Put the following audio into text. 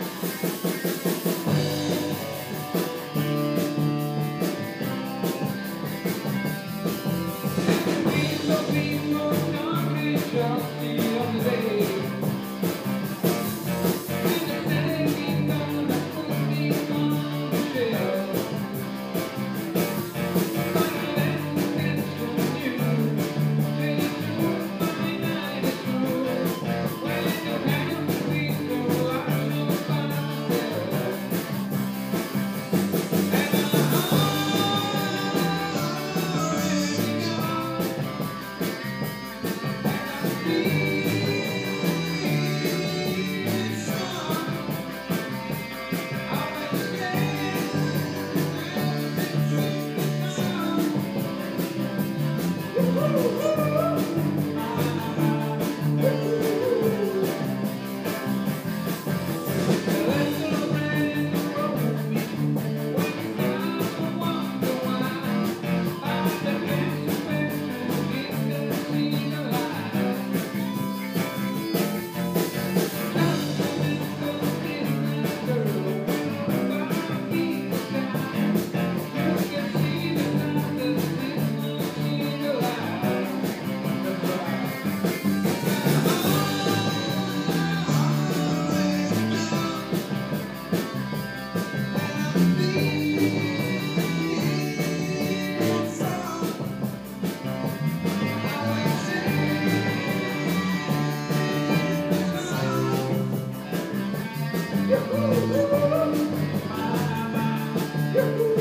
Ha ha. Yeah.